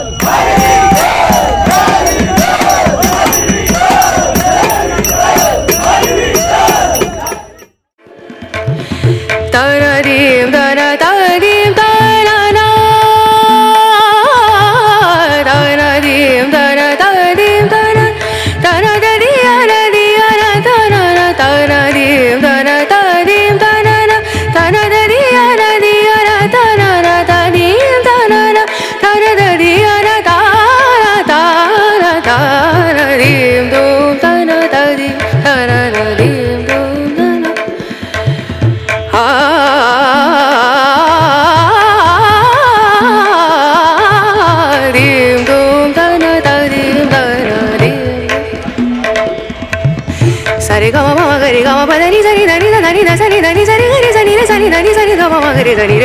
Biden!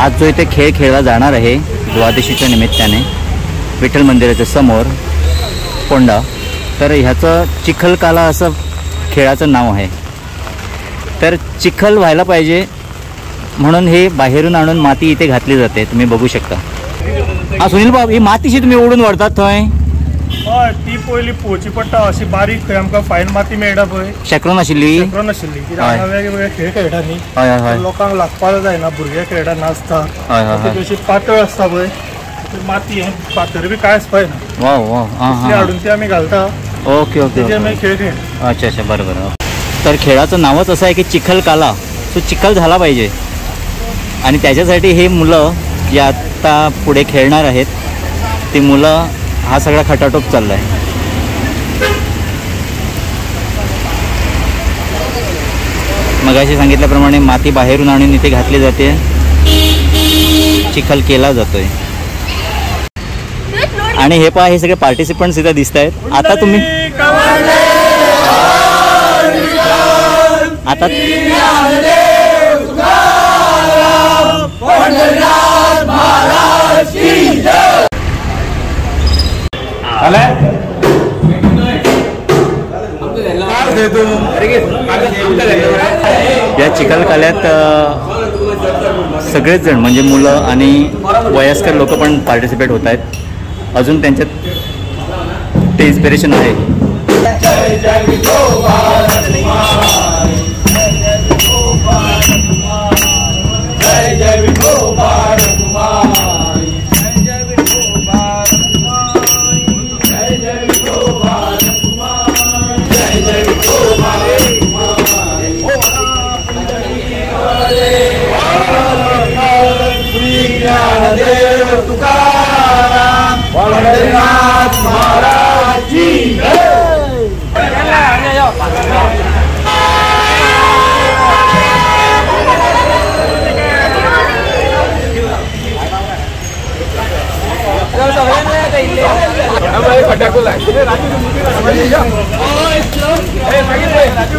आज जो इथे खेळ खेळला जाणार आहे द्वादशीच्या निमित्ताने विठ्ठल मंदिराच्या समोर कोंडा तर ह्याचं चिखलकाला असं खेळाचं नाव आहे. तर चिखल व्हायला पाहिजे म्हणून हे बाहेरून आणून माती इथे घातली जाते तुम्ही बघू शकता. हा सुनील बाब ही मातीशी तुम्ही ओढून वरतात थंय. हय ती पयली पोवची पडटा अशी बारीक खंय आमकां फायन माती मेळटा पळय शेकरो नाशिल्ली शेकरो नाशिल्ली कित्याक हय. हांगा वेगवेगळे खेळ खेळटा न्ही हय हय हय. लोकांक लागपाक जायना भुरगे खेळटा नाचता. हय, हय, हय. ती अशी पातळ आसता पळय ती माती हें पातळ बी काय आसपाय ना. वा वा हां ती हां. हाडून ती आमी घालता. ओके ओके तेजे ओके. खेळ खेळ. अच्छा अच्छा बरं बरं तर खेळाचं नावच असं आहे की चिखलकाला. तो चिखल झाला पाहिजे. आणि त्याच्यासाठी हे मुलं जे आत्ता पुढे खेळणार आहेत. ती मुलं हा सगळा खटाटोप चालला आहे मगाशी सांगितल्याप्रमाणे माती बाहेरून आणून इथे घातली जाते. चिखल केला जातोय. आणि हे पहा हे सगळे पार्टिसिपंट्स इथं दिसत आहेत आता तुम्ही आता या चिखलकाल्यात सगळेच जण म्हणजे मुलं आणि वयस्कर लोक पण पार्टिसिपेट होत आहेत. अजून त्यांच्यात ते इन्स्पिरेशन आहे. जगन्नाथ महाराज की खड्डा खोला राजू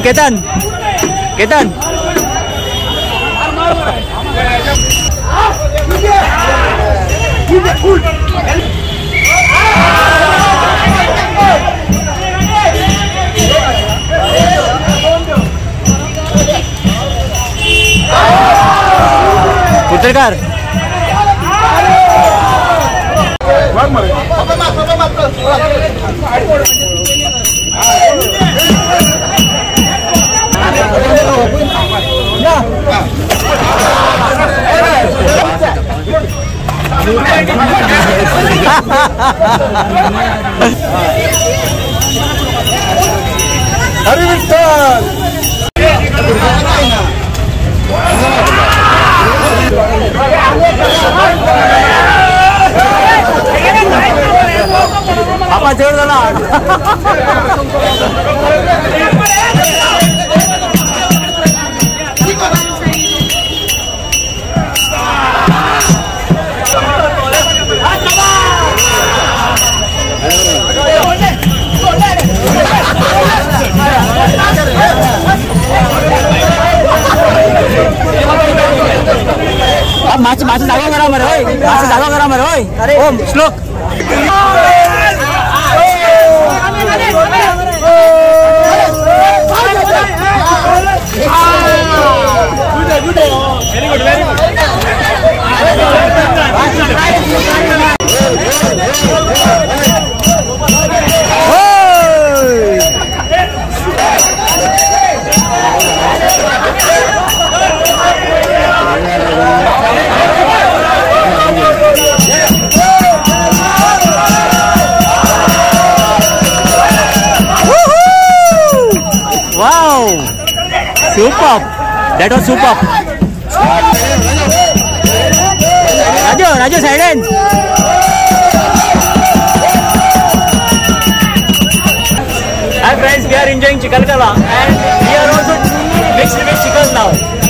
केतन केतन केतन पत्रकार हरी विठ्ठल आपा जोड झाला माची माची जागा करा मरे होय. माची जागा करा मरे होय. अरे. ओम श्लोक. Wow! Superb! That was superb. Raju, Raju, silent. Hi friends, we are enjoying Chikalkala and we are also mixed with chicken now.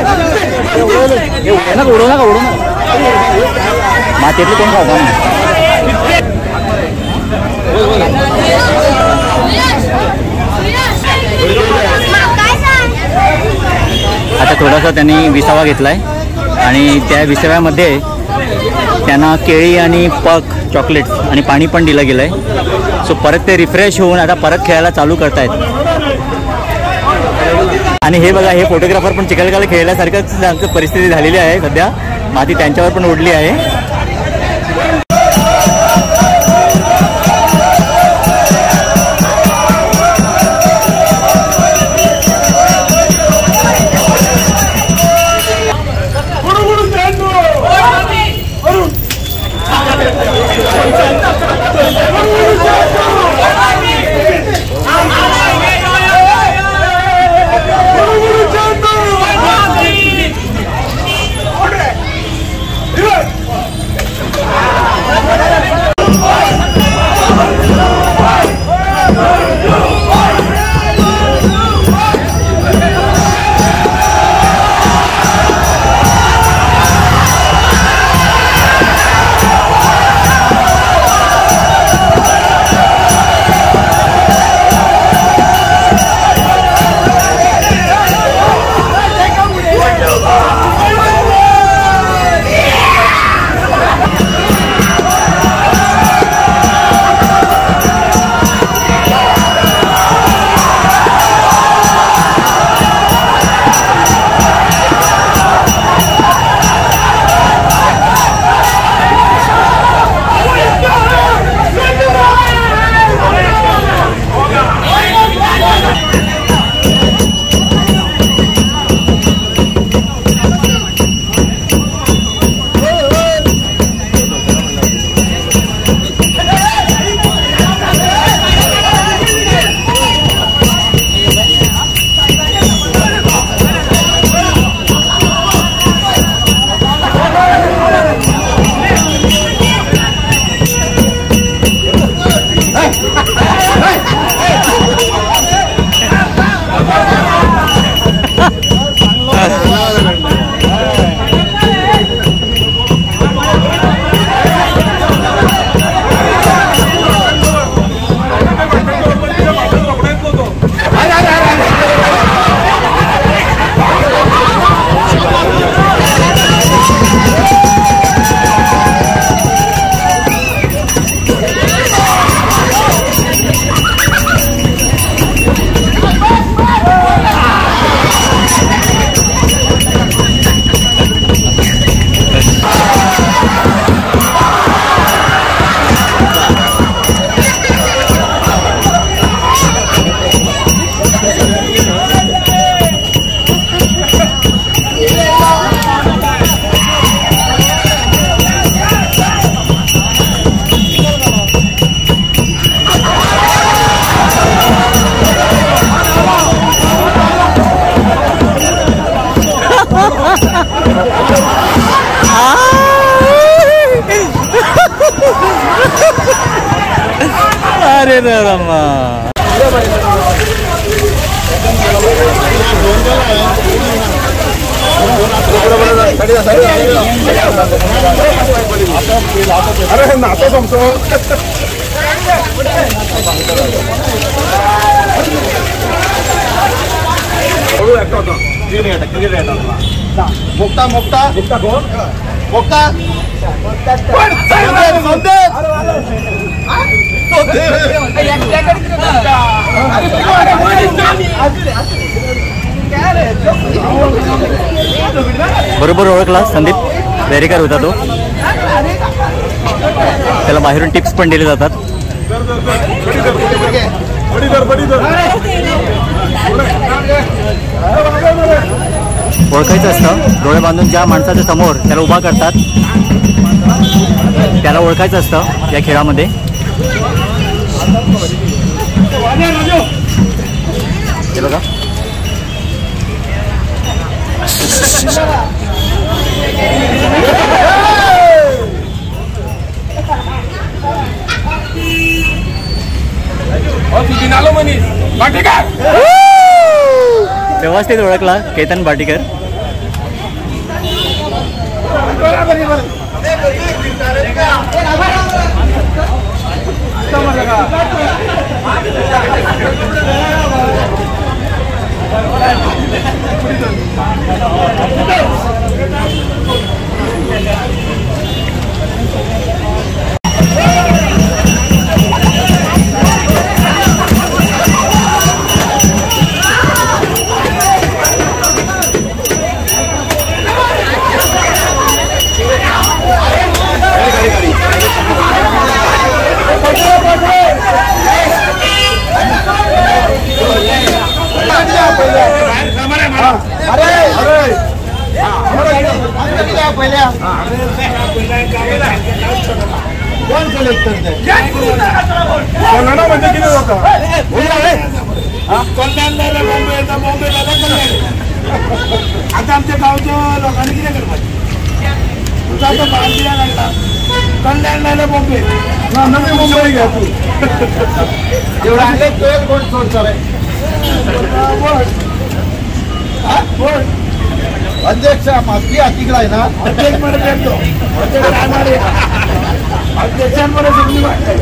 नका ए, नका उडवू नका मातीतले कोण खाऊ आता थोडासा त्यांनी विसावा घेतलाय. आणि त्या विसाव्यामध्ये त्यांना केळी आणि पक चॉकलेट आणि पाणी पण दिलं गेलं आहे सो परत ते रिफ्रेश होऊन आता परत खेळायला चालू करतायत. आणि हे बघा हे फोटोग्राफर पण चिखलकाला खेळल्यासारखंच परिस्थिती झालेली आहे सध्या. माती त्यांच्यावर पण उडली आहे. राम अरे नातं संपतो मुक्ता मुक्ता मुक्ता कोण मुक्ता बरोबर ओळखला संदीप. बेरेकर होता तो. त्याला बाहेरून टिप्स पण दिले जातात. ओळखायचं असतं. डोळे बांधून ज्या माणसाच्या समोर त्याला उभा करतात त्याला ओळखायचं असतं या खेळामध्ये. हे बघा व्यवस्थित ओळखला केतन बाटीकर. अरे अरे पहिल्या कोण कलेक्टर ते कोणाला म्हणजे किती होता आता आमच्या गावच्या लोकांनी किती करतात तुझा तो लागला. कल्याण बॉम्बे नवी मुंबई घ्या तू. जेवढा आणले तो एक कोण सोडतो रे हा? कोण? अध्यक्ष मागची अतिकडे आहे ना? अध्यक्षमध्ये भेटतो अध्यक्ष राहणारे. अध्यक्षांमध्ये सगळी वाटते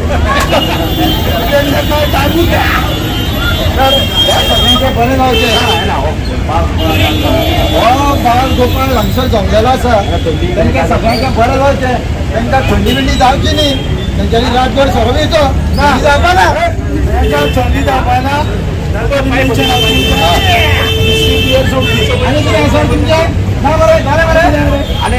अध्यक्षांना टाळू द्या. तर या बरे गावचे हो गोपाळ लंगसर जमलेला आसा तांकां सगळ्यांच्या बरे गावचे तांकां थंडी बिंडी जावची न्ही त्यांच्यानी रातभर सर्व येतो थंडी जावपा ना थंडी दाबायला पेन्शन आणि किती असं तुमच्या ना बरं झालं बरं आणि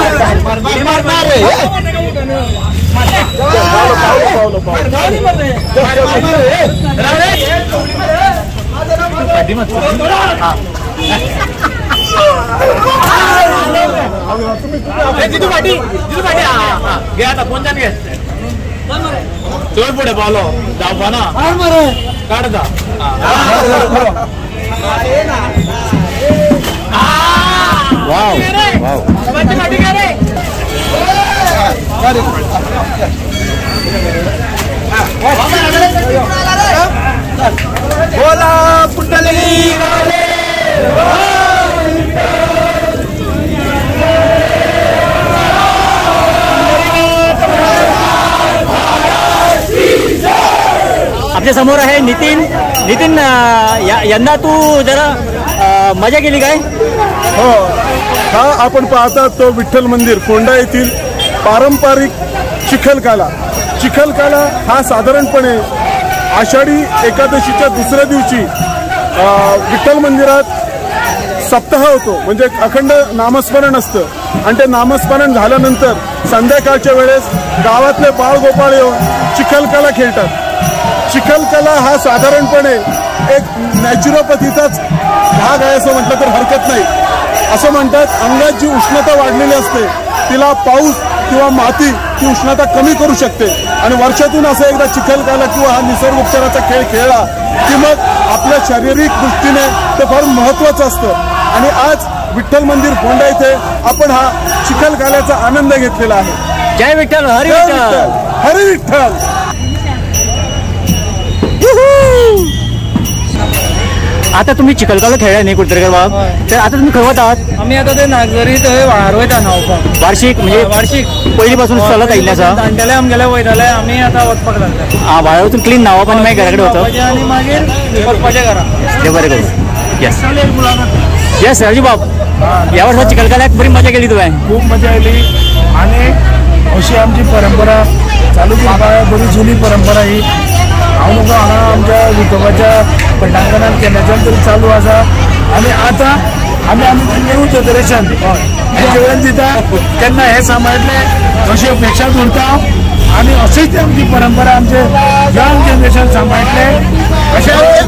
जिल्ह्या असे ते चिखलकाल्या नाचपाय होते मारणार रे चोड पुढे पावलो जाऊ ना काढ जा वाव वाव बोला पुंडली आपल्या समोर आहे नितीन. नितीन अं, या- यंदा तू जरा अं, मज़ा केली काय? हो. हा आपण पाहता तो विठ्ठल मंदिर कोंडा येथील पारंपरिक चिखलकाला. चिखलकाला हा साधारणपणे आषाढी एकादशीच्या दुसऱ्या दिवशी विठ्ठल मंदिरात सप्ताह होतो. म्हणजे अखंड नामस्मरण असतं. आणि ते नामस्मरण झाल्यानंतर संध्याकाळच्या वेळेस गावातले बाळगोपाळ येऊन चिखलकला खेळतात. चिखलकला हा साधारणपणे एक नॅचरोपॅथीचाच भाग आहे असं म्हटलं तर हरकत नाही. असं म्हणतात अंगात जी उष्णता वाढलेली असते तिला पाऊस किंवा माती ती उष्णता कमी करू शकते. आणि वर्षातून असं एकदा चिखलकाला किंवा हा निसर्ग उपचाराचा खेळ खेळला की मग आपल्या शारीरिक दृष्टीने ते फार महत्वाचं असतं. आणि आज विठ्ठल मंदिर फोंडा इथे आपण हा चिखलकाल्याचा आनंद घेतलेला आहे. जय विठ्ठल हरी विठ्ठल हरी विठ्ठल. आता तुम्ही चिखलकाला खेळला नाही कुठतरी बाब? तर आता तुम्ही खवत आहात? आम्ही आता ते नागझरी थंय व्हाळार वयता न्हांवपाक वार्षिक म्हणजे वार्षिक. पहिलीपासून चलत आयिल्लें आसा जाणटेले आमगेले वयताले आमी आतां वचपाक लागले आ व्हाळावरतून क्लीन न्हावप आनी मागीर घरा कडेन वचप न्हावपाचें आनी मागीर वचपाचें घरा देव बरें करूं. येस येस राजू बाब ह्या वर्सा चिखलकाल्याक बरी मजा केली तुवें खूप मजा आली. आणि अशी आमची परंपरा चालू करता बरी जुनी परंपरा ही. अनुभव हांगा आमच्या विठोबाच्या पटांगणात केल्याच्यान तरी चालू आसा आनी आतां आमी आमचे न्यू जनरेशन हेंचे दिता तेन्ना हे सांबाळटले अशी अपेक्षा उरता आनी अशीच आमची परंपरा आमचे यंग जनरेशन सांबाळटले अशें